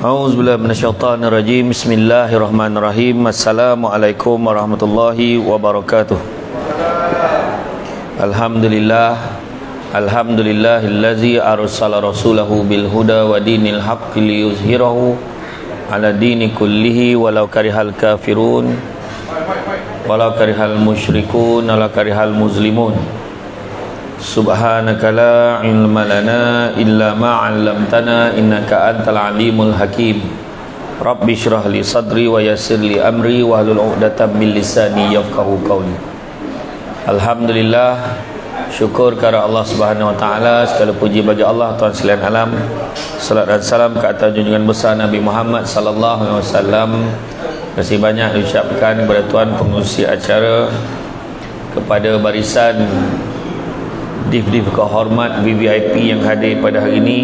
A'udzu billahi minasyaitonir rajim. Bismillahirrahmanirrahim. Assalamualaikum warahmatullahi wabarakatuh. Alhamdulillah. Alhamdulillahillazi arsala rasulahu bil huda wa dinil haqqi liyuzhirahu ala dini kullihi walau karihal kafirun walau karihal musyrikun walau karihal muslimun. سبحانك لا علم لنا إلا ما علمتنا إنك أنت العليم الحكيم رب اشرح لي صدري ويسر لي أمري واحلل عقدة من لساني يفقهوا قولي الحمد لله syukur kepada Allah Subhanahu wa taala segala puji bagi Allah Tuhan sekalian alam salat dan salam ke atas junjungan besar Nabi Muhammad sallallahu alaihi wasallam terima kasih banyak diucapkan kepada tuan pengurusi acara kepada barisan div-div kehormat VVIP yang hadir pada hari ini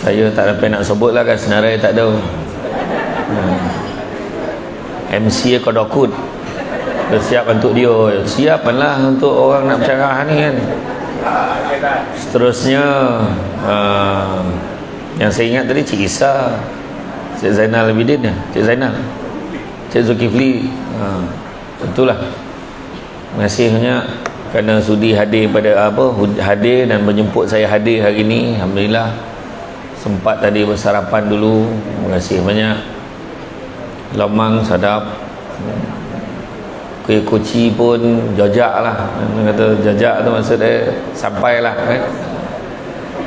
saya tak dapat nak sebut lah kan senarai tak ada. Hmm. MC kau dokut. Siap untuk dia. Siaplah untuk orang nak bercara ni kan. Seterusnya uh, yang saya ingat tadi Cik Isa Cik Zainal Abidin Cik Zainal Cik Zulkifli uh, tentulah Banyak kerana sudi hadir pada apa hadir dan menjemput saya hadir hari ini alhamdulillah. Sempat tadi bersarapan dulu. Terima kasih banyak. Lomang sadap. Kuih kuci pun jajak lah. Kata jajak tu maksud dia sampai lah kan.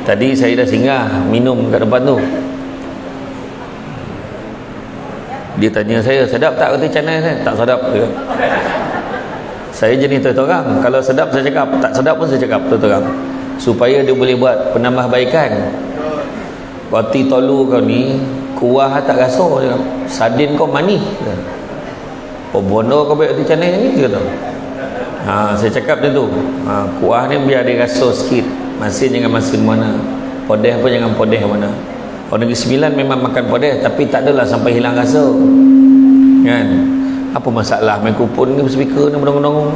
Tadi saya dah singgah minum kat depan tu. Dia tanya saya sedap tak kata channel saya tak sedap saya jenis terang kalau sedap saya cakap. Tak sedap pun saya cakap terang supaya dia boleh buat penambahbaikan. Roti tolu kau ni kuah tak rasa. Sardin kau manis. Oh bono kau baik roti canai ni kata ha, saya cakap macam tu. Ha, kuah ni biar dia rasa sikit. Masin jangan masin mana. Podeh pun jangan podeh mana. Orang negeri sembilan memang makan podeh tapi tak adalah sampai hilang rasa. Kan apa masalah kupon ni speaker ni menung-menung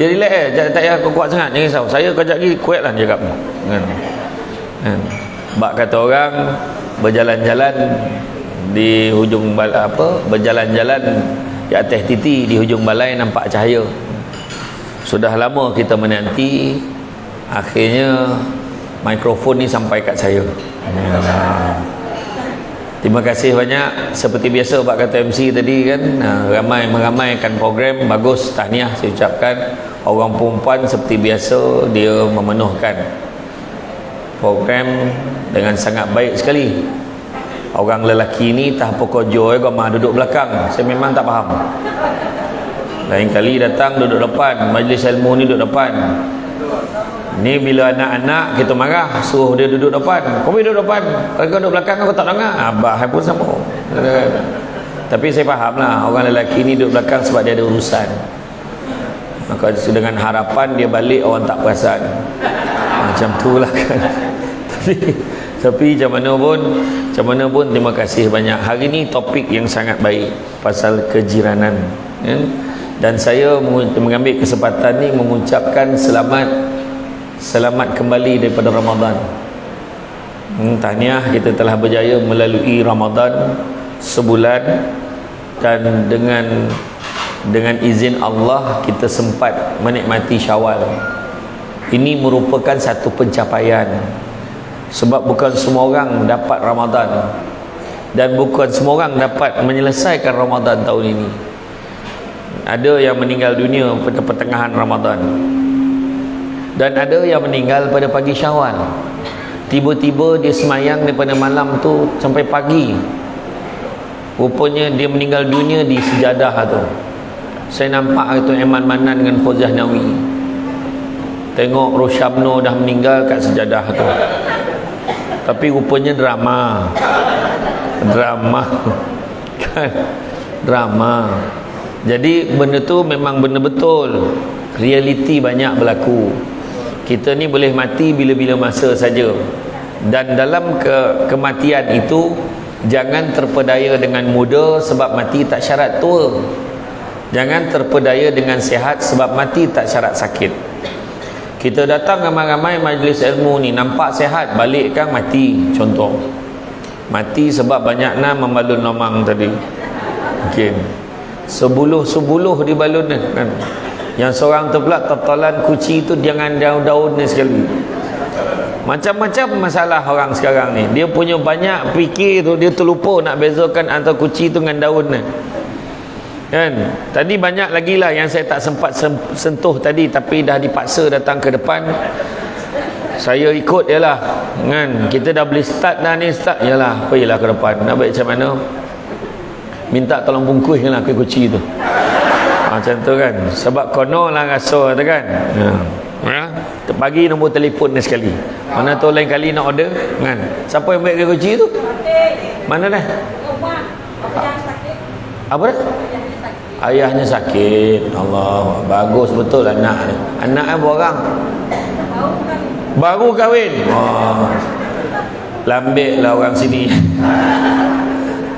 dia relax eh tak payah kuat sangat jangan risau. Saya kejap lagi kuat lah cakap. Kan? Kan? Bak kata orang berjalan-jalan di hujung balai apa berjalan-jalan di atas titi di hujung balai nampak cahaya. Sudah lama kita menanti akhirnya mikrofon ni sampai kat saya. Hmm. Terima kasih banyak. Seperti biasa Pak kata MC tadi kan ramai meramaikan program. Bagus tahniah saya ucapkan. Orang perempuan seperti biasa dia memenuhkan program dengan sangat baik sekali. Orang lelaki ni tak apa kojo eh gama duduk belakang. Saya memang tak faham. Lain kali datang duduk depan. Majlis ilmu ni duduk depan Ni bila anak-anak kita marah suruh dia duduk depan. Kau duduk depan. Kalau kau duduk belakang aku tak dengar. Abah pun sama. Tapi saya faham lah orang lelaki ni duduk belakang sebab dia ada urusan. Maka dengan harapan dia balik orang tak perasan. Macam tu lah kan. Tapi tapi macam mana pun macam mana pun terima kasih banyak. Hari ni topik yang sangat baik pasal kejiranan. Ya? Dan saya mengambil kesempatan ni mengucapkan selamat selamat kembali daripada Ramadan. Hmm, tahniah kita telah berjaya melalui Ramadan sebulan dan dengan dengan izin Allah kita sempat menikmati syawal. Ini merupakan satu pencapaian sebab bukan semua orang dapat Ramadan dan bukan semua orang dapat menyelesaikan Ramadan tahun ini. Ada yang meninggal dunia pada pertengahan Ramadan dan ada yang meninggal pada pagi syawal. Tiba-tiba dia semayang daripada malam tu sampai pagi. Rupanya dia meninggal dunia di sejadah tu. Saya nampak itu Eman Manan dengan Fozah Nawi. Tengok Roshabno dah meninggal kat sejadah tu. Tapi rupanya drama. Drama. Kan? Drama. Jadi benda tu memang benda betul. Realiti banyak berlaku kita ni boleh mati bila-bila masa saja. Dan dalam ke kematian itu jangan terpedaya dengan muda sebab mati tak syarat tua. Jangan terpedaya dengan sehat sebab mati tak syarat sakit. Kita datang ramai-ramai majlis ilmu ni nampak sehat balik kan mati. Contoh mati sebab banyak nak membalun nomang tadi. Mungkin. Sebuluh-sebuluh dibalun kan yang seorang tu pula tertolan kuci tu jangan daun-daun ni sekali. Macam-macam masalah orang sekarang ni. Dia punya banyak fikir tu dia terlupa nak bezakan antara kuci tu dengan daun ni. Kan? Tadi banyak lagi lah yang saya tak sempat sentuh tadi tapi dah dipaksa datang ke depan. Saya ikut je lah. Kan? Kita dah boleh start dah ni start yalah pergilah ke depan. Nak baik macam mana? Minta tolong bungkus lah kuih kuci tu macam tu kan. Sebab kono lah rasa tu kan. Ya. ya. bagi nombor telefon ni sekali. Mana tu lain kali nak order kan? Siapa yang ambil kunci tu? Mana dah apa dah ayahnya sakit. Allah bagus betul anak ni anak ni orang baru kahwin. Oh. lambik lah orang sini.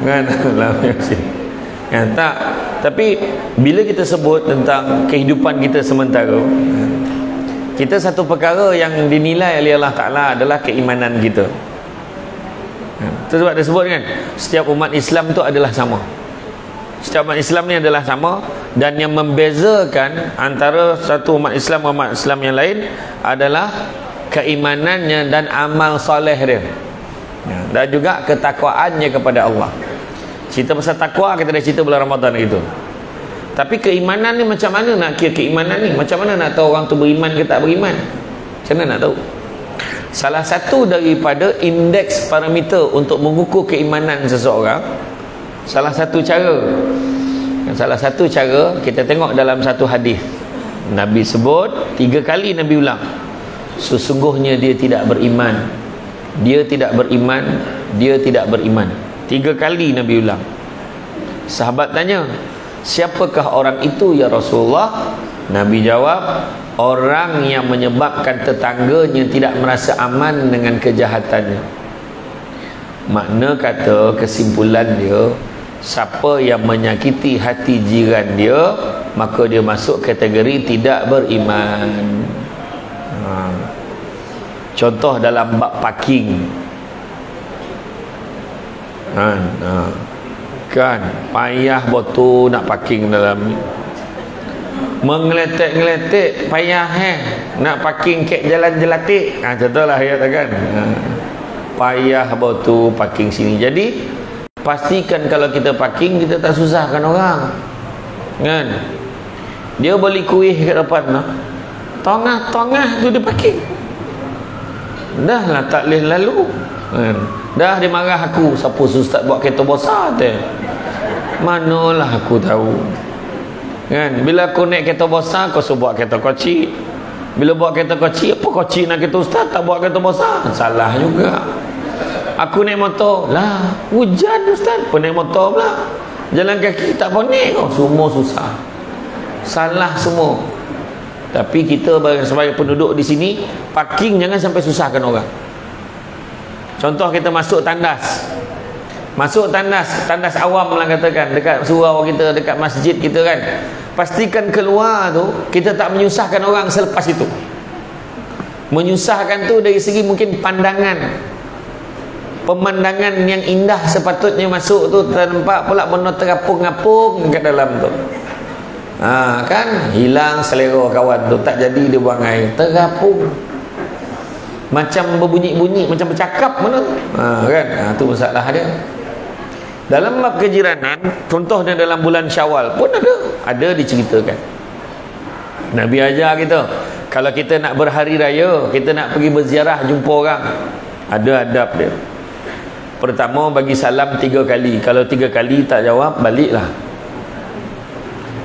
Kan? Lambik sini. Kan? Tak tapi bila kita sebut tentang kehidupan kita sementara kita satu perkara yang dinilai oleh Allah Ta'ala adalah keimanan kita. Itu sebab dia sebut kan setiap umat Islam tu adalah sama. Setiap umat Islam ni adalah sama dan yang membezakan antara satu umat Islam dan umat Islam yang lain adalah keimanannya dan amal soleh dia. Dan juga ketakwaannya kepada Allah cerita pasal takwa kita dah cerita bulan Ramadan itu tapi keimanan ni macam mana nak kira keimanan ni? Macam mana nak tahu orang tu beriman ke tak beriman? Macam mana nak tahu? Salah satu daripada indeks parameter untuk mengukur keimanan seseorang salah satu cara salah satu cara kita tengok dalam satu hadis. Nabi sebut tiga kali Nabi ulang sesungguhnya dia tidak beriman. Dia tidak beriman dia tidak beriman Tiga kali Nabi ulang. Sahabat tanya Siapakah orang itu ya Rasulullah? Nabi jawab Orang yang menyebabkan tetangganya Tidak merasa aman dengan kejahatannya. Makna kata kesimpulan dia Siapa yang menyakiti hati jiran dia Maka dia masuk kategori tidak beriman. Ha. Contoh dalam bab parking kan? Ha. kan? Payah betul nak parking dalam ni mengeletek-ngeletek payah eh nak parking kek jalan jelatik. Ha, contohlah ya kan ha. payah betul parking sini. Jadi pastikan kalau kita parking kita tak susahkan orang. Kan? Dia beli kuih kat depan no? tengah-tengah tu dia parking dah lah tak boleh lalu. Kan? Dah dia marah aku Siapa ustaz buat kereta besar tu? Manalah aku tahu. Kan? Bila aku naik kereta besar Kau suruh buat kereta kocik Bila buat kereta kocik Apa kocik nak kereta ustaz? Tak buat kereta besar. Salah juga. Aku naik motor Lah Hujan ustaz. Pun naik motor pula. Jalan kaki tak ponik oh, Semua susah. Salah semua Tapi kita sebagai penduduk di sini Parking jangan sampai susahkan orang Contoh kita masuk tandas. Masuk tandas, tandas awam lah katakan dekat surau kita, dekat masjid kita kan. Pastikan keluar tu kita tak menyusahkan orang selepas itu. Menyusahkan tu dari segi mungkin pandangan. Pemandangan yang indah sepatutnya masuk tu nampak pula benda terapung-apung kat dalam tu. Ha, kan? Hilang selera kawan. Tu tak jadi dia buang air. Terapung. Macam berbunyi-bunyi macam bercakap mana? Ha, kan? Ha, tu masalah dia. Dalam bab kejiranan contohnya dalam bulan syawal pun ada. Ada diceritakan. Nabi ajar kita kalau kita nak berhari raya kita nak pergi berziarah jumpa orang ada adab dia. Pertama bagi salam tiga kali. Kalau tiga kali tak jawab baliklah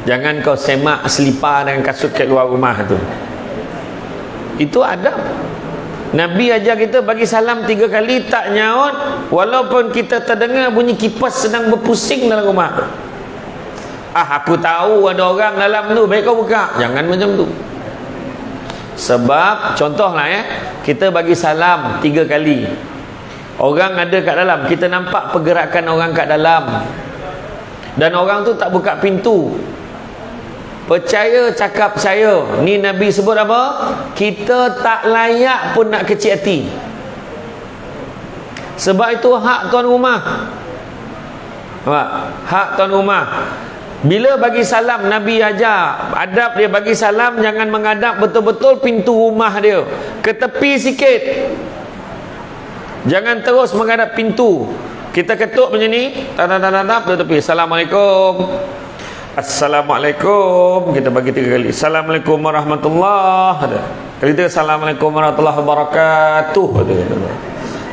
jangan kau semak selipar dengan kasut kat luar rumah tu. Itu adab. Nabi ajar kita bagi salam tiga kali tak nyaut. Walaupun kita terdengar bunyi kipas sedang berpusing dalam rumah. Ah aku tahu ada orang dalam tu baik kau buka. Jangan macam tu. Sebab contohlah ya kita bagi salam tiga kali. Orang ada kat dalam kita nampak pergerakan orang kat dalam. Dan orang tu tak buka pintu percaya cakap saya. Ni Nabi sebut apa? Kita tak layak pun nak kecil hati. Sebab itu hak tuan rumah. Nampak? hak tuan rumah. Bila bagi salam Nabi ajar adab dia bagi salam jangan menghadap betul-betul pintu rumah dia. Ke tepi sikit. Jangan terus menghadap pintu. Kita ketuk macam ni. Tak tak tak tak tak tepi. Assalamualaikum Assalamualaikum. Kita bagi tiga kali. Assalamualaikum warahmatullahi kali tiga Assalamualaikum warahmatullahi wabarakatuh.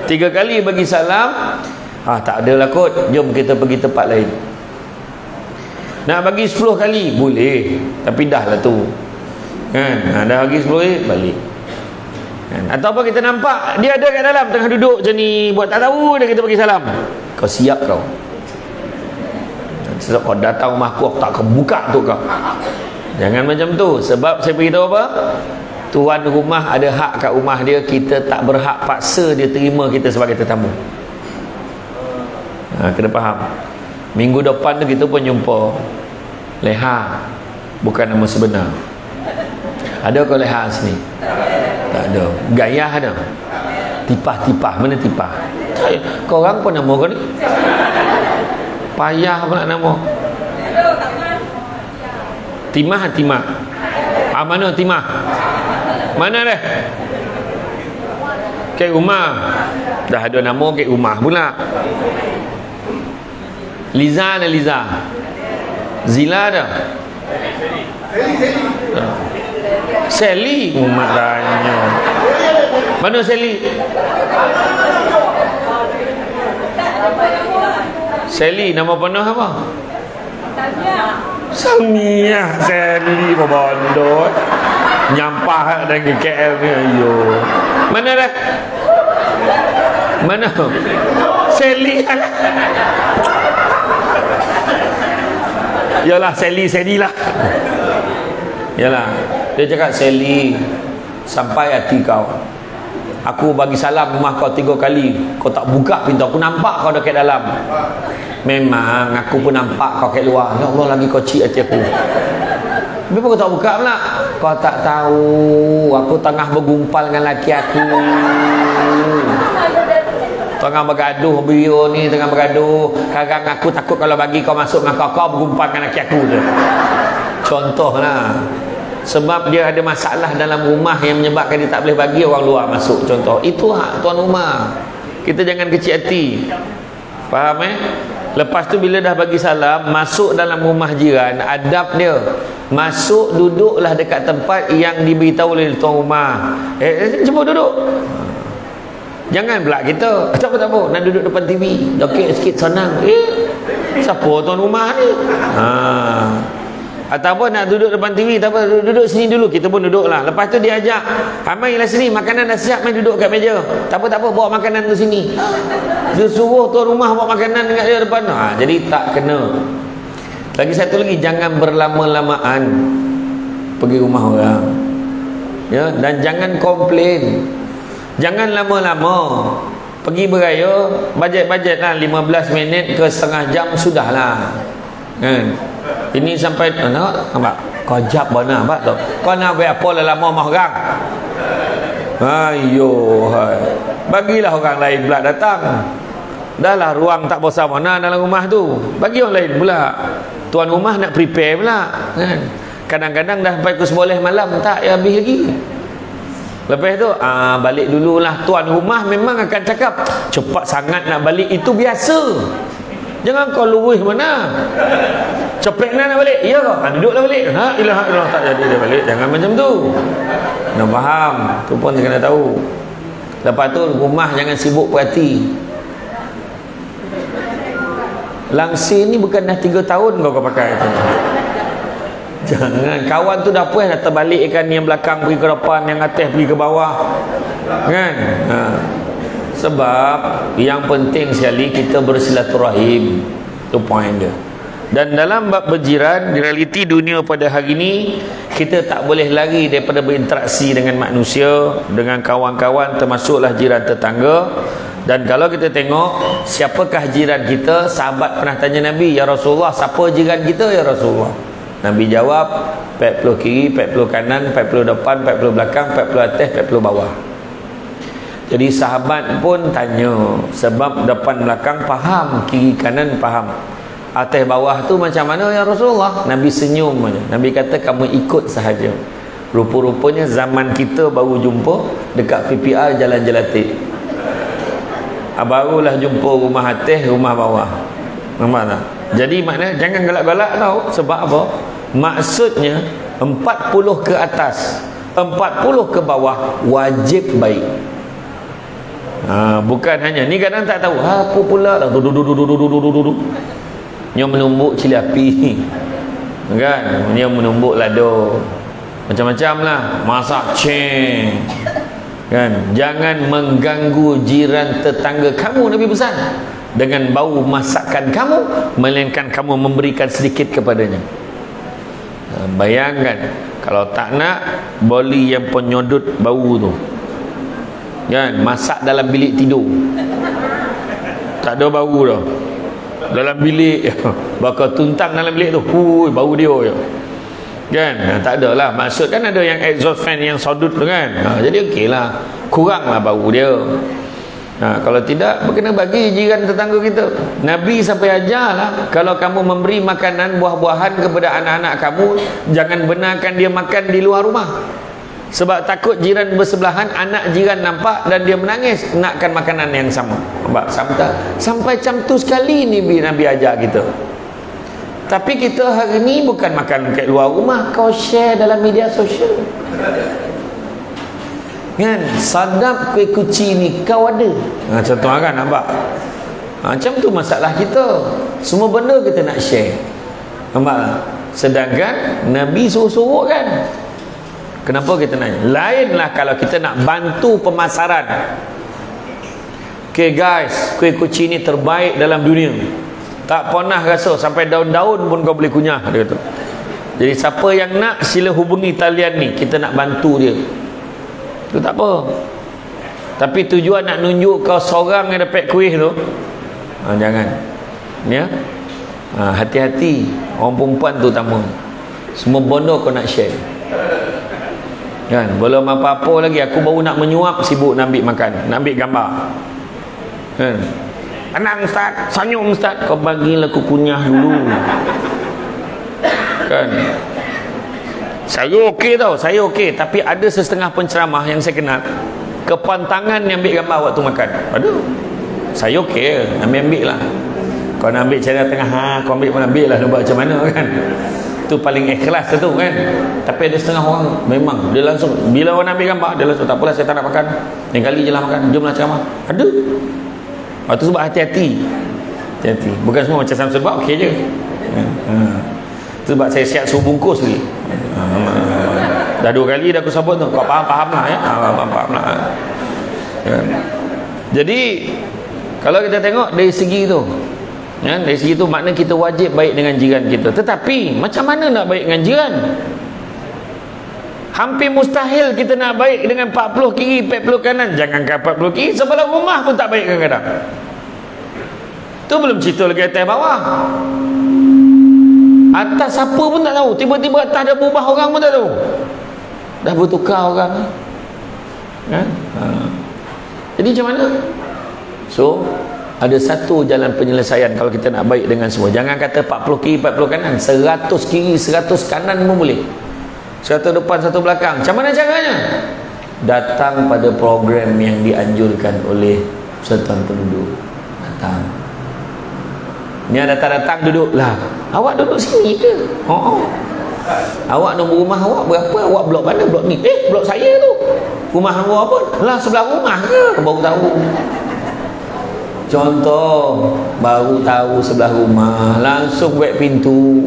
Tiga kali bagi salam. Ah tak adalah kot. Jom kita pergi tempat lain. Nak bagi sepuluh kali? Boleh. Tapi dah lah tu. Kan? Ha, dah bagi sepuluh kali balik. Kan? atau apa kita nampak? Dia ada kat dalam tengah duduk macam ni. Buat tak tahu dia kita bagi salam. Kau siap kau kau datang rumah aku aku tak akan buka tu kau. Jangan macam tu. Sebab saya beritahu apa? Tuan rumah ada hak kat rumah dia kita tak berhak paksa dia terima kita sebagai tetamu. Ha, kena faham. Minggu depan tu kita pun jumpa. Leha bukan nama sebenar. Ada kau leha sini? Tak ada. Gaya ada? Tipah-tipah. Mana tipah? Kau orang pun nama kau ni payah pula nama timah timah. Ah mana timah? Mana dah kek rumah dah ada nama kek rumah pula. Liza ada Liza? Zila ada? Sally. Umat tanya mana Sally Sally nama penuh apa? Samia Sally bondo nyampah dan ke KL ni ayo. Mana dah? Mana? Sally Yalah Sally Sally lah. Yalah Dia cakap Sally Sampai hati kau Aku bagi salam rumah kau tiga kali. Kau tak buka pintu Aku nampak kau dekat dalam. Memang aku pun nampak kau kat luar. Ya Allah lagi kau cik hati aku. Kenapa kau tak buka pula? Kau tak tahu Aku tengah bergumpal dengan laki aku. Tengah bergaduh Bio ni tengah bergaduh. Kadang aku takut kalau bagi kau masuk dengan kau Kau bergumpal dengan laki aku tu Contohlah sebab dia ada masalah dalam rumah yang menyebabkan dia tak boleh bagi orang luar masuk. Contoh itu hak tuan rumah kita jangan kecil hati. Faham eh? Lepas tu bila dah bagi salam masuk dalam rumah jiran adab dia. Masuk duduklah dekat tempat yang diberitahu oleh tuan rumah eh, eh cuba duduk. Jangan pula kita. Tak apa tak apa nak duduk depan TV okey sikit senang. Eh siapa tuan rumah ni? Ha ataupun nak duduk depan TV apa duduk, duduk sini dulu. Kita pun duduk lah lepas tu dia ajak lah sini makanan dah siap main duduk kat meja. Tak apa tak apa bawa makanan tu sini. Dia suruh tuan rumah bawa makanan dekat dia depan. Ha, jadi tak kena. Lagi satu lagi jangan berlama-lamaan pergi rumah orang. Ya dan jangan komplain. Jangan lama-lama. Pergi beraya bajet-bajet lah 15 minit ke setengah jam sudahlah. Kan ini sampai nak nampak? Kau jap mana nampak? Tu kau nak buat apa lama mah orang? Ayo hai. Bagilah orang lain pula datang. Dahlah ruang tak bosan mana dalam rumah tu. Bagi orang lain pula. Tuan rumah nak prepare pula kan? Kadang-kadang dah sampai ke seboleh malam tak ya habis lagi. Lepas tu aa, balik dululah. Tuan rumah memang akan cakap cepat sangat nak balik. Itu biasa jangan kau luruh mana? Cepet nak balik? Iya kau? Ha, duduklah balik. Ha ilah ilah tak jadi dia balik. Jangan macam tu. Nak faham. Tu pun kena tahu. Lepas tu rumah jangan sibuk perhati. Langsir ni bukan dah 3 tahun kau kau pakai tu. Jangan. Kawan tu dah puas dah terbalik kan yang belakang pergi ke depan yang atas pergi ke bawah. Kan? Ha. Sebab yang penting sekali kita bersilaturahim. Tu point dia. Dan dalam bab berjiran realiti dunia pada hari ini kita tak boleh lari daripada berinteraksi dengan manusia dengan kawan-kawan termasuklah jiran tetangga. Dan kalau kita tengok siapakah jiran kita? Sahabat pernah tanya Nabi ya Rasulullah siapa jiran kita ya Rasulullah? Nabi jawab 40 kiri 40 kanan 40 depan 40 belakang 40 atas 40 bawah jadi sahabat pun tanya sebab depan belakang faham kiri kanan faham atas bawah tu macam mana ya Rasulullah? Nabi senyum aja. Nabi kata kamu ikut sahaja. Rupa-rupanya zaman kita baru jumpa dekat PPR Jalan Jelatik. Ah, barulah jumpa rumah atas rumah bawah. Nampak tak? Jadi maknanya jangan galak-galak tau sebab apa? Maksudnya 40 ke atas 40 ke bawah wajib baik Ha, bukan hanya ni kadang tak tahu ha, apa pula dah yang menumbuk cili api kan? Yang menumbuk lado. Macam-macam lah. Masak ceng. Kan? Jangan mengganggu jiran tetangga kamu Nabi pesan dengan bau masakan kamu melainkan kamu memberikan sedikit kepadanya. Ha, bayangkan kalau tak nak boli yang penyodut bau tu kan? Masak dalam bilik tidur. Tak ada bau dah. Dalam bilik. Bakal tuntang dalam bilik tu. Hui bau dia je kan? Ha, tak ada lah. Maksud kan ada yang exhaust fan yang sodut tu kan? Ha, jadi okey lah. Kurang lah bau dia. Ha, kalau tidak kena bagi jiran tetangga kita. Nabi sampai ajar lah kalau kamu memberi makanan buah-buahan kepada anak-anak kamu jangan benarkan dia makan di luar rumah sebab takut jiran bersebelahan anak jiran nampak dan dia menangis nakkan makanan yang sama. Nampak sampai sampai macam tu sekali ni Nabi ajar kita. Tapi kita hari ni bukan makan kat luar rumah kau share dalam media sosial. Kan? Sadap kuih kuci ni kau ada. Ha, contoh kan nampak? Ha, macam tu masalah kita. Semua benda kita nak share. Nampak? Sedangkan Nabi suruh-suruh kan Kenapa kita nanya? Lainlah kalau kita nak bantu pemasaran. Okay guys, kuih kuci ni terbaik dalam dunia. Tak pernah rasa sampai daun-daun pun kau boleh kunyah dia kata. Jadi siapa yang nak sila hubungi talian ni, kita nak bantu dia. Itu tak apa. Tapi tujuan nak nunjuk kau seorang yang dapat kuih tu, ha, jangan. Ya. Ha, hati-hati orang perempuan tu utama. Semua benda kau nak share kan? Belum apa-apa lagi aku baru nak menyuap sibuk nak ambil makan. Nak ambil gambar. Kan? Tenang ustaz. Senyum ustaz. Kau bagilah aku kunyah dulu. Kan? Saya okey tau saya okey. Tapi ada setengah penceramah yang saya kenal. Kepantangan yang ambil gambar waktu makan. Aduh. Saya okey ambil-ambil lah. Kau nak ambil cara tengah ha, kau ambil pun ambil lah nak buat macam mana kan tu paling ikhlas tu kan? Tapi ada setengah orang memang dia langsung bila orang ambil gambar dia langsung tak apalah saya tak nak makan. Yang kali je lah makan jomlah ceramah. Ada. Waktu sebab hati-hati. Hati-hati. Bukan semua macam Samsul buat ok je. Ha. ha. sebab saya siap suruh bungkus lagi ha. dah dua kali dah aku sabut tu. Kau faham-faham lah ya? Faham-faham lah. Ya. jadi kalau kita tengok dari segi tu ya, dari segi itu makna kita wajib baik dengan jiran kita. Tetapi macam mana nak baik dengan jiran? Hampir mustahil kita nak baik dengan 40 kiri 40 kanan. Jangankan 40 kiri sebelah rumah pun tak baik kadang-kadang. Tu belum cerita lagi atas bawah. Atas siapa pun tak tahu. Tiba-tiba atas dah berubah orang pun tak tahu. Dah bertukar orang kan? ha. jadi macam mana? So ada satu jalan penyelesaian kalau kita nak baik dengan semua. Jangan kata 40 kiri 40 kanan. 100 kiri 100 kanan pun boleh. Satu depan satu belakang. Macam mana caranya? Datang pada program yang dianjurkan oleh Sultan Penduduk datang. Ni ada datang-datang duduk lah. Awak duduk sini ke? Oh, oh. awak nombor rumah awak berapa? Awak blok mana? Blok ni? Eh blok saya tu. Rumah nombor apa lah sebelah rumah ke? Baru tahu Contoh Baru tahu sebelah rumah Langsung buat pintu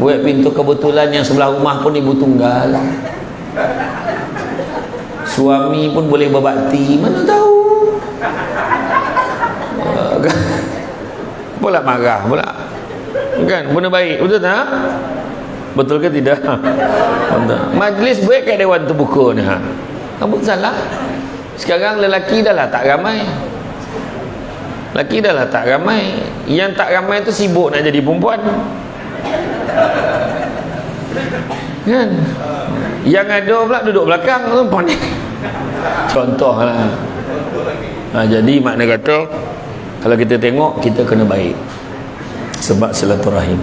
Buat pintu kebetulan yang sebelah rumah pun ibu tunggal Suami pun boleh berbakti Mana tahu Pula marah pula Kan benda baik Betul tak? Betul ke tidak? Majlis buat kat dewan terbuka ni ha? Kamu salah Sekarang lelaki dah lah tak ramai Laki dah lah tak ramai. Yang tak ramai tu sibuk nak jadi perempuan. Kan? Yang ada pula duduk belakang panik contoh lah ha, jadi makna kata kalau kita tengok kita kena baik. Sebab silaturahim.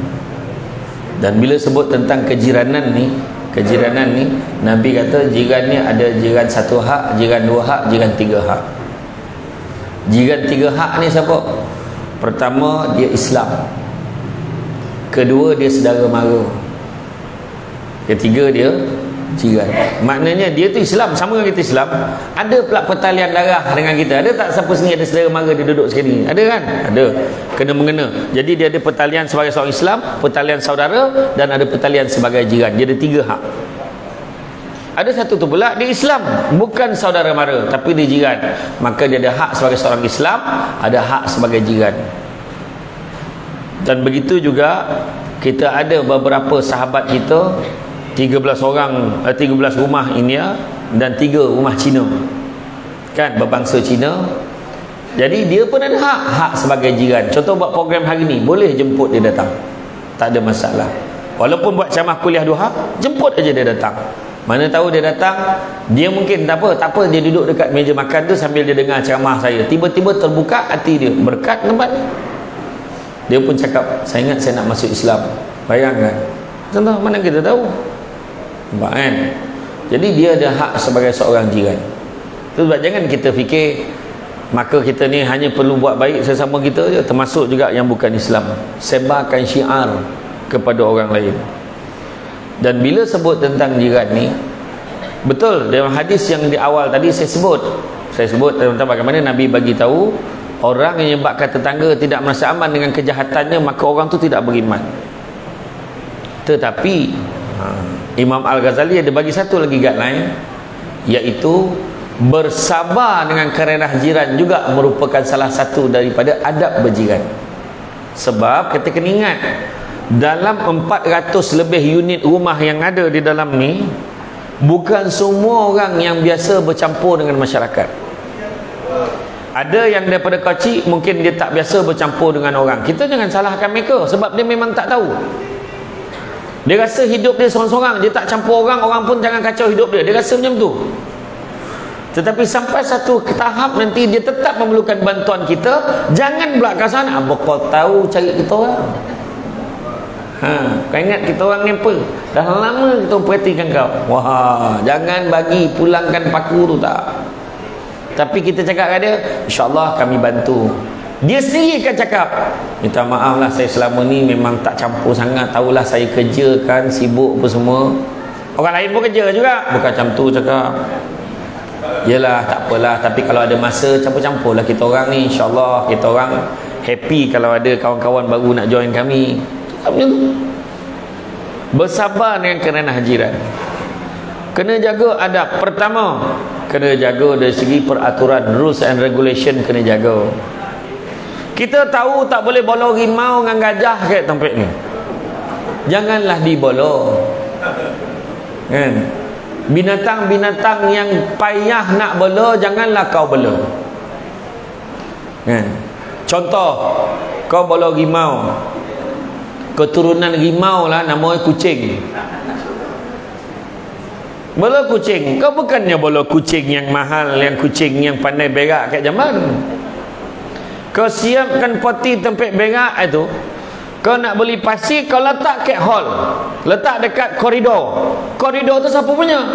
Dan bila sebut tentang kejiranan ni kejiranan ni Nabi kata jiran ni ada jiran satu hak jiran dua hak jiran tiga hak jiran tiga hak ni siapa? Pertama dia Islam. Kedua dia saudara mara ketiga dia jiran. Maknanya dia tu Islam. Sama dengan kita Islam. Ada pula pertalian darah dengan kita. Ada tak siapa sini ada saudara mara dia duduk sini ada kan? Ada. Kena mengena. Jadi dia ada pertalian sebagai seorang Islam pertalian saudara dan ada pertalian sebagai jiran. Dia ada tiga hak ada satu tu pula dia Islam. Bukan saudara mara tapi dia jiran. Maka dia ada hak sebagai seorang Islam ada hak sebagai jiran. Dan begitu juga kita ada beberapa sahabat kita 13 orang eh, 13 rumah India dan 3 rumah Cina. Kan berbangsa Cina. Jadi dia pun ada hak hak sebagai jiran. Contoh buat program hari ni boleh jemput dia datang. Tak ada masalah. Walaupun buat camah kuliah duha jemput aja dia datang mana tahu dia datang dia mungkin tak apa tak apa dia duduk dekat meja makan tu sambil dia dengar ceramah saya. Tiba-tiba terbuka hati dia berkat tempat dia pun cakap saya ingat saya nak masuk Islam. Bayangkan. Contoh mana kita tahu? Nampak kan? Jadi dia ada hak sebagai seorang jiran. Tu sebab jangan kita fikir maka kita ni hanya perlu buat baik sesama kita je termasuk juga yang bukan Islam. Sebarkan syiar kepada orang lain dan bila sebut tentang jiran ni betul dalam hadis yang di awal tadi saya sebut. Saya sebut tentang bagaimana Nabi bagi tahu orang yang menyebabkan tetangga tidak merasa aman dengan kejahatannya maka orang tu tidak beriman. Tetapi Imam Al-Ghazali ada bagi satu lagi guideline iaitu bersabar dengan kerenah jiran juga merupakan salah satu daripada adab berjiran. Sebab kita kena ingat dalam 400 lebih unit rumah yang ada di dalam ni bukan semua orang yang biasa bercampur dengan masyarakat. Ada yang daripada kecil mungkin dia tak biasa bercampur dengan orang. Kita jangan salahkan mereka sebab dia memang tak tahu. Dia rasa hidup dia seorang-seorang dia tak campur orang orang pun jangan kacau hidup dia. Dia rasa macam tu. Tetapi sampai satu tahap nanti dia tetap memerlukan bantuan kita jangan pula kat sana apa kau tahu cari kita orang ha, kau ingat kita orang ni apa? Dah lama kita perhatikan kau. Wah jangan bagi pulangkan paku tu tak. Tapi kita cakap kat dia insyaAllah kami bantu. Dia sendiri kan cakap minta maaf lah saya selama ni memang tak campur sangat. Tahulah saya kerja kan sibuk apa semua. Orang lain pun kerja juga. Bukan macam tu cakap. Yelah tak apalah. Tapi kalau ada masa campur-campur lah kita orang ni. insyaAllah kita orang happy kalau ada kawan-kawan baru nak join kami macam tu bersabar dengan kerana hajiran kena jaga adab. Pertama kena jaga dari segi peraturan rules and regulation kena jaga. Kita tahu tak boleh bolo rimau dengan gajah kat tempat ni janganlah dibolo. Kan? Binatang-binatang yang payah nak bolo janganlah kau bolo. Kan? Contoh kau bolo rimau keturunan rimau lah namanya kucing. Bolo kucing. Kau bukannya bolo kucing yang mahal yang kucing yang pandai berak kat zaman kau siapkan poti tempat berak itu kau nak beli pasir kau letak kat hall. Letak dekat koridor. Koridor tu siapa punya?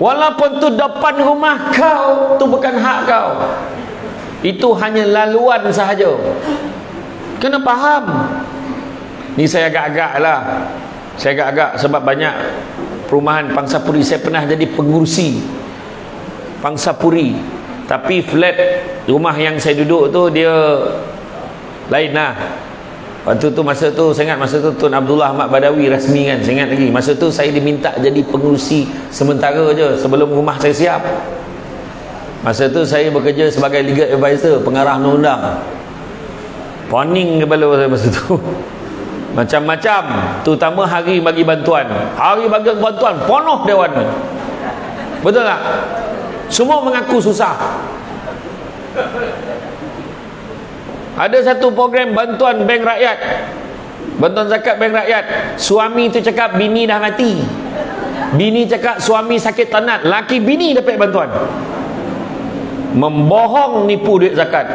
Walaupun tu depan rumah kau tu bukan hak kau. Itu hanya laluan sahaja kena faham. Ni saya agak-agak lah. Saya agak-agak sebab banyak perumahan Pangsa Puri. Saya pernah jadi pengurusi Pangsa Puri. Tapi flat rumah yang saya duduk tu dia lain lah. Waktu tu masa tu saya ingat masa tu Tun Abdullah Ahmad Badawi rasmi kan. Saya ingat lagi masa tu saya diminta jadi pengurusi sementara je sebelum rumah saya siap. Masa tu saya bekerja sebagai legal advisor pengarah undang-undang poning kepala saya masa tu. Macam-macam. Terutama hari bagi bantuan. Hari bagi bantuan penuh dewan betul tak? Semua mengaku susah. Ada satu program bantuan bank rakyat. Bantuan zakat bank rakyat. Suami tu cakap bini dah mati. Bini cakap suami sakit tanat. Laki bini dapat bantuan. Membohong nipu duit zakat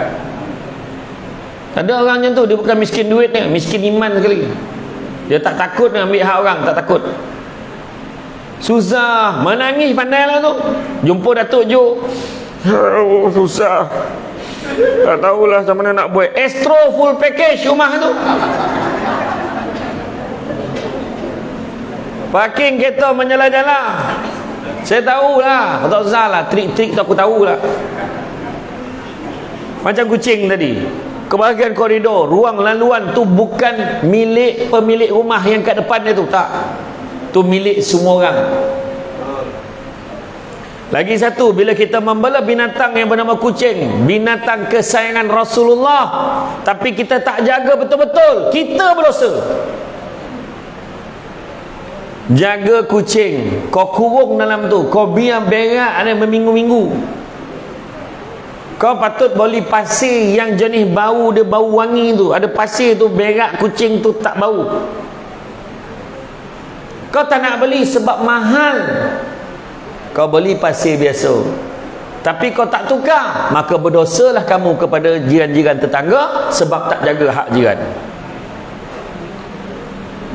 ada orang macam tu dia bukan miskin duit ni miskin iman sekali. Dia tak takut nak ambil hak orang tak takut. Susah menangis pandai lah tu. Jumpa Datuk Jo. Oh, susah. Tak tahulah macam mana nak buat. Astro full package rumah tu. Parking kereta menyala-nyala saya tahulah. Tak usah lah trik-trik tu aku tahulah. Macam kucing tadi kebahagiaan koridor ruang laluan tu bukan milik pemilik rumah yang kat depan dia tu tak tu milik semua orang lagi satu, bila kita membela binatang yang bernama kucing, binatang kesayangan Rasulullah, tapi kita tak jaga betul-betul, kita berdosa. Jaga kucing, kau kurung dalam tu, kau biar berak ada berminggu-minggu. Kau patut beli pasir yang jenis bau dia bau wangi tu. Ada pasir tu berak kucing tu tak bau. Kau tak nak beli sebab mahal kau beli pasir biasa tapi kau tak tukar maka berdosalah kamu kepada jiran-jiran tetangga sebab tak jaga hak jiran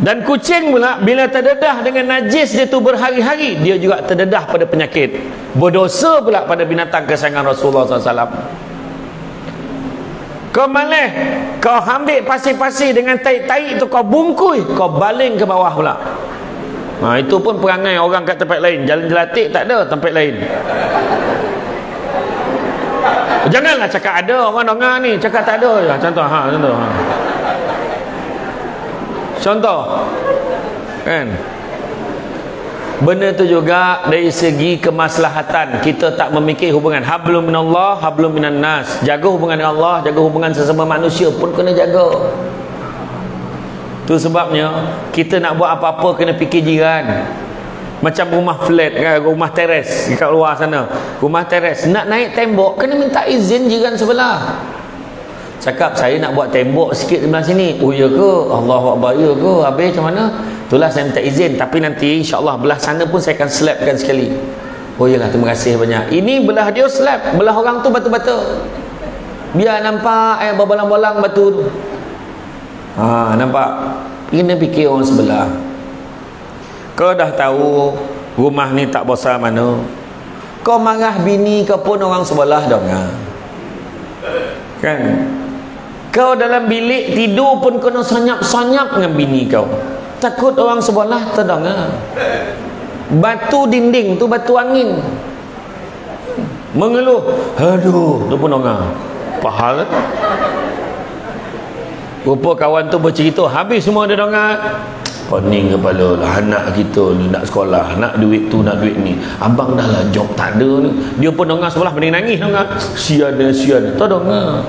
dan kucing pula bila terdedah dengan najis dia tu berhari-hari dia juga terdedah pada penyakit. Berdosa pula pada binatang kesayangan Rasulullah SAW kau malih kau ambil pasir-pasir dengan taik-taik tu kau bungkui kau baling ke bawah pula. Ha, itu pun perangai orang kat tempat lain. Jalan jelatik tak ada tempat lain. Janganlah cakap ada orang dengar ni cakap tak ada. Ya, contoh ha, contoh ha. Contoh. Kan? Benda tu juga dari segi kemaslahatan. Kita tak memikir hubungan. Hablum minallah hablum minan nas. Jaga hubungan dengan Allah jaga hubungan sesama manusia pun kena jaga. Tu sebabnya kita nak buat apa-apa kena fikir jiran. Macam rumah flat kan rumah teres dekat luar sana. Rumah teres. Nak naik tembok kena minta izin jiran sebelah cakap saya nak buat tembok sikit sebelah sini. Oh ya ke? Allah Akbar ya ke? Habis macam mana? Itulah saya minta izin. Tapi nanti insyaAllah belah sana pun saya akan slapkan sekali. Oh iyalah terima kasih banyak. Ini belah dia slap. Belah orang tu batu-batu. Biar nampak eh berbolang-bolang batu tu. Ha, nampak? Kena fikir orang sebelah. Kau dah tahu rumah ni tak bosan mana? Kau marah bini kau pun orang sebelah ha? kan kau dalam bilik tidur pun kena sanyap-sanyap dengan bini kau. Takut orang sebelah terdengar. Batu dinding tu batu angin. Mengeluh. Aduh tu pun dengar. Pahal Rupa kawan tu bercerita Habis semua dia dengar. Pening kepala lah Anak kita nak sekolah Nak duit tu nak duit ni. Abang dah lah job tak ada ni. Dia pun dengar sebelah Pening nangis dengar. Sian dia sian Tak dengar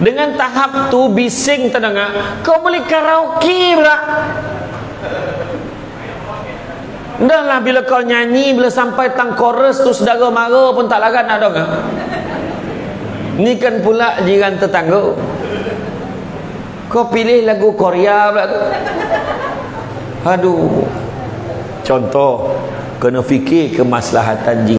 Dengan tahap tu Bising tak dengar Kau boleh karaoke pula Dah lah bila kau nyanyi Bila sampai tang chorus tu Sedara mara pun tak larat nak dengar. Ni kan pula jiran tetangga. Kau pilih lagu Korea pula tu. Aduh. Contoh kena fikir kemaslahatan